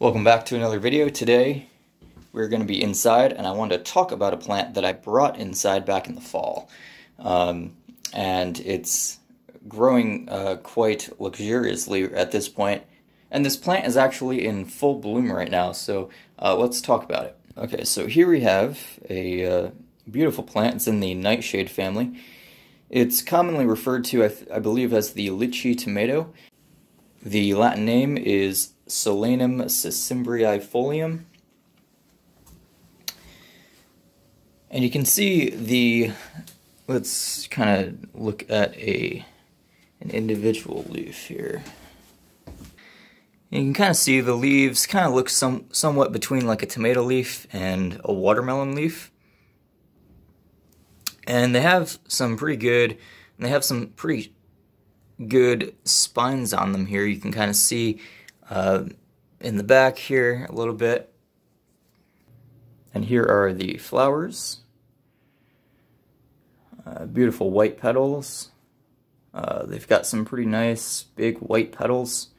Welcome back to another video. Today we're going to be inside and I want to talk about a plant that I brought inside back in the fall. Um, and it's growing uh, quite luxuriously at this point. And this plant is actually in full bloom right now, so uh, let's talk about it. Okay, so here we have a uh, beautiful plant. It's in the nightshade family. It's commonly referred to, I, I believe, as the litchi tomato. The Latin name is Solanum folium, And you can see the, let's kind of look at a an individual leaf here. You can kind of see the leaves kind of look some somewhat between like a tomato leaf and a watermelon leaf. And they have some pretty good, they have some pretty good spines on them here. You can kind of see uh, in the back here a little bit. And here are the flowers. Uh, beautiful white petals. Uh, they've got some pretty nice big white petals.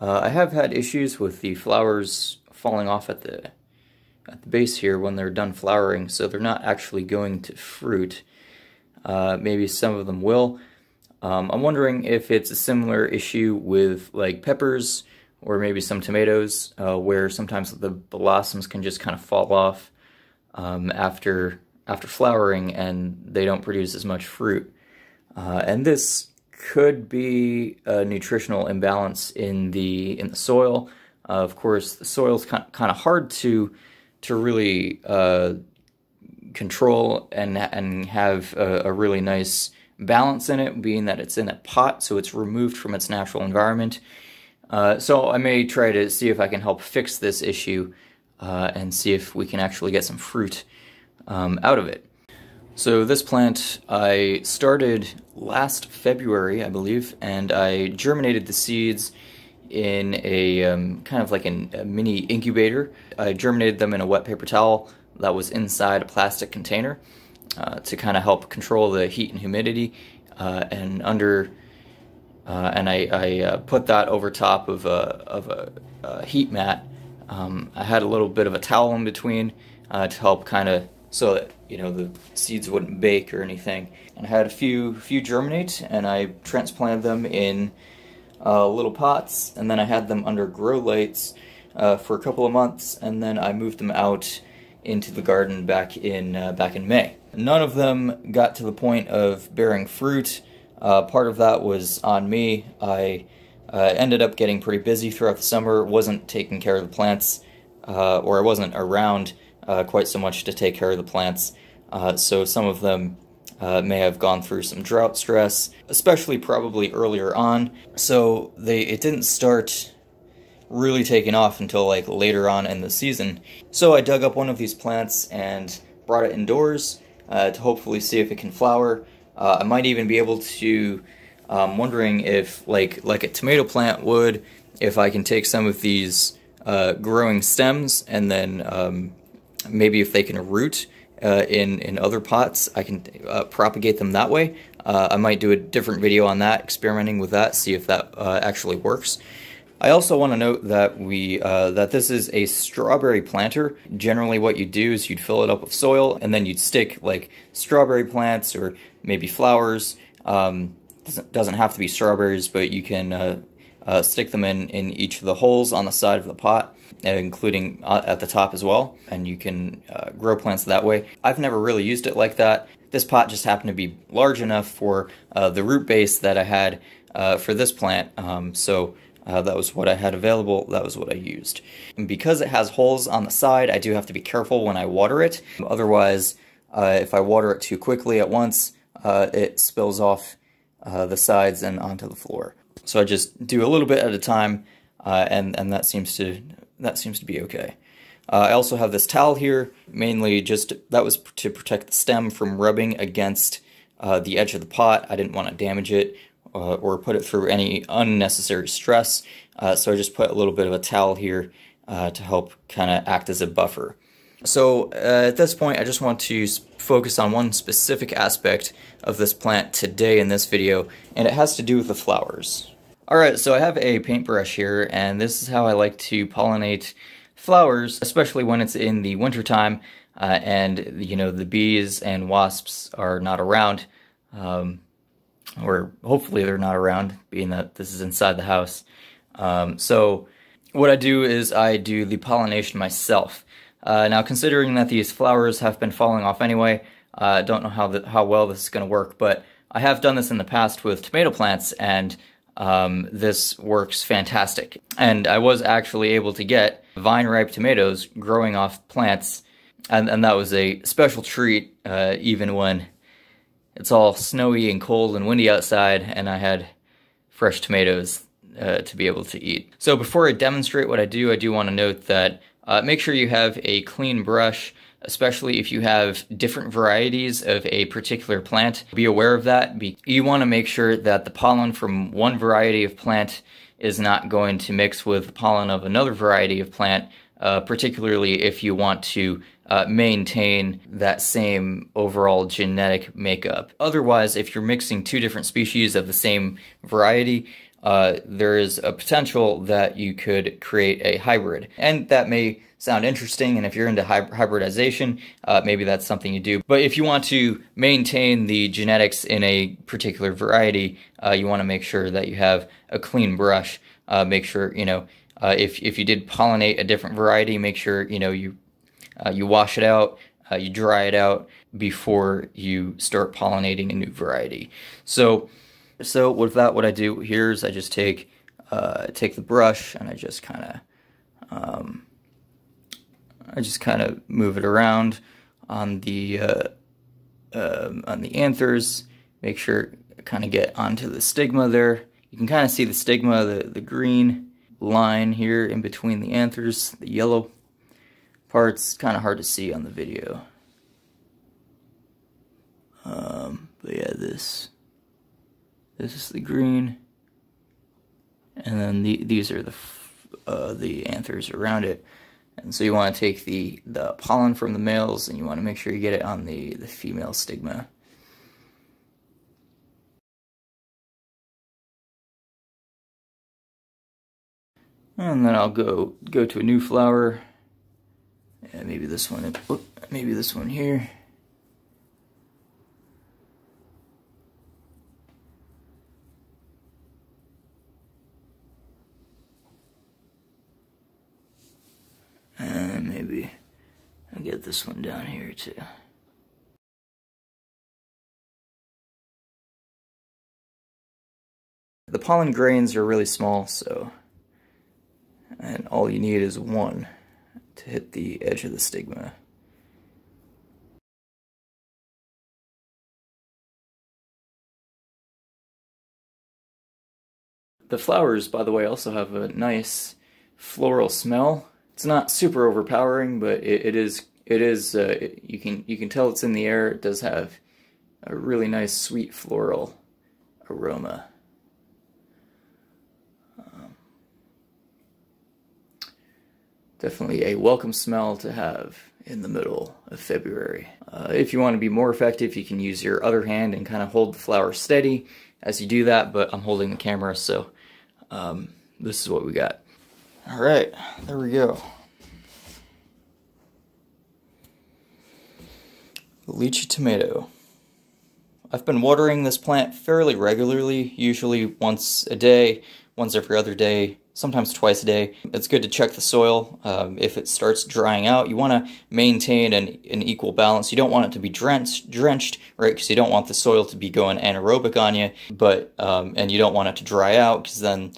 Uh, I have had issues with the flowers falling off at the at the base here when they're done flowering, so they're not actually going to fruit. Uh, maybe some of them will. Um, I'm wondering if it's a similar issue with like peppers or maybe some tomatoes, uh, where sometimes the blossoms can just kind of fall off um, after after flowering and they don't produce as much fruit. Uh, and this could be a nutritional imbalance in the in the soil. Uh, of course, the soil is kind of hard to to really uh, control and and have a, a, really nice balance in it, being that it's in a pot, so it's removed from its natural environment. Uh, so I may try to see if I can help fix this issue uh, and see if we can actually get some fruit um, out of it. So this plant I started last February, I believe, and I germinated the seeds in a um, kind of like an, a mini incubator. I germinated them in a wet paper towel that was inside a plastic container uh, to kind of help control the heat and humidity. Uh, and under, uh, and I, I uh, put that over top of a, of a, a heat mat. Um, I had a little bit of a towel in between uh, to help kind of so that you know the seeds wouldn't bake or anything. And I had a few few germinate, and I transplanted them in uh, little pots, and then I had them under grow lights uh, for a couple of months, and then I moved them out into the garden back in uh, back in May. None of them got to the point of bearing fruit. Uh, part of that was on me. I uh, ended up getting pretty busy throughout the summer. wasn't taking care of the plants, uh, or I wasn't around uh, quite so much to take care of the plants. Uh, so some of them uh, may have gone through some drought stress, especially probably earlier on. So they it didn't start really taking off until like later on in the season. So I dug up one of these plants and brought it indoors to hopefully see if it can flower. Uh, I might even be able to. I'm um, wondering if like like a tomato plant would, if I can take some of these uh, growing stems and then um, maybe if they can root uh, in, in other pots, I can uh, propagate them that way. Uh, I might do a different video on that, experimenting with that, see if that uh, actually works. I also want to note that we uh, that this is a strawberry planter. Generally what you do is you'd fill it up with soil and then you'd stick like strawberry plants or maybe flowers. Um, doesn't, doesn't have to be strawberries, but you can uh, uh, stick them in, in each of the holes on the side of the pot, uh, including uh, at the top as well, and you can uh, grow plants that way. I've never really used it like that. This pot just happened to be large enough for uh, the root base that I had uh, for this plant, um, so that was what I had available, that was what I used. And because it has holes on the side, I do have to be careful when I water it. Otherwise, if I water it too quickly at once, it spills off the sides and onto the floor. So I just do a little bit at a time, uh, and and that seems to that seems to be okay. Uh, I also have this towel here, mainly just that was to protect the stem from rubbing against uh, the edge of the pot. I didn't want to damage it uh, or put it through any unnecessary stress, uh, so I just put a little bit of a towel here uh, to help kind of act as a buffer. So at this point, I just want to focus on one specific aspect of this plant today in this video, and it has to do with the flowers. Alright, so I have a paintbrush here, and this is how I like to pollinate flowers, especially when it's in the wintertime, uh, and, you know, the bees and wasps are not around, um, or hopefully they're not around, being that this is inside the house. Um, so what I do is I do the pollination myself. Uh, now, considering that these flowers have been falling off anyway, I uh, don't know how, the, how well this is going to work, but I have done this in the past with tomato plants, and um, this works fantastic. And I was actually able to get vine-ripe tomatoes growing off plants, and, and that was a special treat, uh, even when it's all snowy and cold and windy outside, and I had fresh tomatoes uh, to be able to eat. So before I demonstrate what I do, I do want to note that uh, make sure you have a clean brush especially if you have different varieties of a particular plant. Be aware of that. You want to make sure that the pollen from one variety of plant is not going to mix with the pollen of another variety of plant, uh, particularly if you want to uh, maintain that same overall genetic makeup. Otherwise, if you're mixing two different species of the same variety, uh, there is a potential that you could create a hybrid. And that may sound interesting, and if you're into hybridization, uh, maybe that's something you do. But if you want to maintain the genetics in a particular variety, uh, you want to make sure that you have a clean brush. Uh, make sure, you know, uh, if, if you did pollinate a different variety, make sure, you know, you, uh, you wash it out, you dry it out before you start pollinating a new variety. So, so with that, what I do here is I just take uh, take the brush and I just kind of um, I just kind of move it around on the uh, uh, on the anthers. Make sure kind of get onto the stigma there. You can kind of see the stigma, the the green line here in between the anthers, the yellow parts. Kind of hard to see on the video. Um, but yeah, this this is the green. And then the, these are the uh, the anthers around it. And so you want to take the, the pollen from the males and you want to make sure you get it on the, the female stigma. And then I'll go go to a new flower. Yeah, maybe this one. Maybe this one here. And maybe I'll get this one down here too. The pollen grains are really small, so, and all you need is one to hit the edge of the stigma. The flowers, by the way, also have a nice floral smell it's not super overpowering, but it, it is it is uh, it, you can you can tell it's in the air. It does have a really nice sweet floral aroma. Definitely a welcome smell to have in the middle of February. Uh, if you want to be more effective, you can use your other hand and kind of hold the flower steady as you do that, but I'm holding the camera, so um, this is what we got. All right, there we go. Litchi tomato. I've been watering this plant fairly regularly, usually once a day, once every other day, sometimes twice a day. It's good to check the soil. Um, if it starts drying out, you want to maintain an, an equal balance. You don't want it to be drenched, drenched right? Because you don't want the soil to be going anaerobic on you, but um, and you don't want it to dry out because then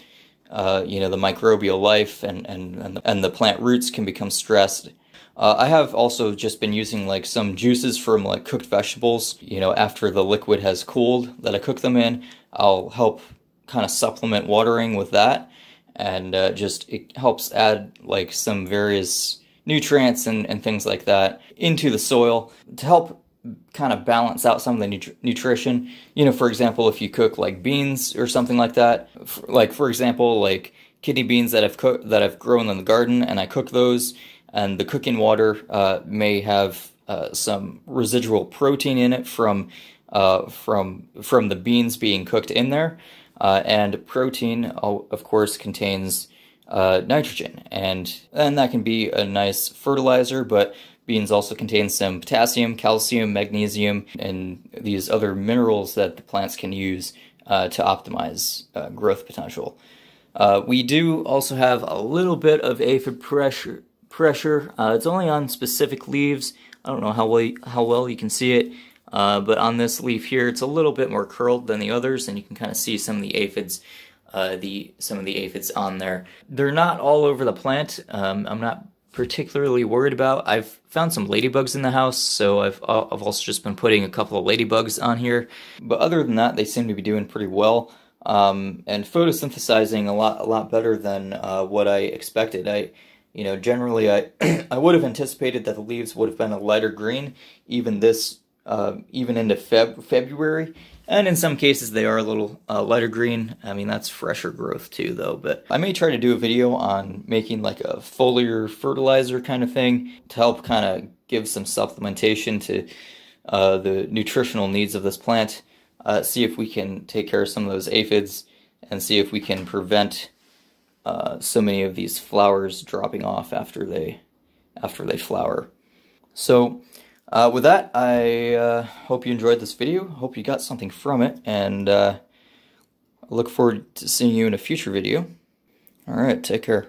uh, you know, the microbial life and, and, and, the, and the plant roots can become stressed. Uh, I have also just been using like some juices from like cooked vegetables, you know, after the liquid has cooled that I cook them in. I'll help kind of supplement watering with that and uh, just it helps add like some various nutrients and, and things like that into the soil to help kind of balance out some of the nutri nutrition. You know, for example, if you cook like beans or something like that, like for example, like kidney beans that I've cooked that I've grown in the garden, and I cook those, and the cooking water uh, may have uh, some residual protein in it from uh, from from the beans being cooked in there. Uh, and protein, of course, contains uh, nitrogen, and and that can be a nice fertilizer. But beans also contain some potassium, calcium, magnesium, and these other minerals that the plants can use uh, to optimize uh, growth potential. Uh, we do also have a little bit of aphid pressure. Pressure. Uh, it's only on specific leaves. I don't know how well how well you can see it. Uh, but on this leaf here, it's a little bit more curled than the others, and you can kind of see some of the aphids, uh, the some of the aphids on there. They're not all over the plant. Um, I'm not particularly worried about. I've found some ladybugs in the house, so I've uh, I've also just been putting a couple of ladybugs on here. But other than that, they seem to be doing pretty well. Um, and photosynthesizing a lot a lot better than uh, what I expected. I you know generally I I would have anticipated that the leaves would have been a lighter green even this uh, even into Feb February. And in some cases, they are a little uh, lighter green. I mean, that's fresher growth too, though. But I may try to do a video on making like a foliar fertilizer kind of thing to help kind of give some supplementation to uh, the nutritional needs of this plant. Uh, see if we can take care of some of those aphids and see if we can prevent uh, so many of these flowers dropping off after they after they flower. So uh, with that, I uh, hope you enjoyed this video. Hope you got something from it, and uh, I look forward to seeing you in a future video. All right, take care.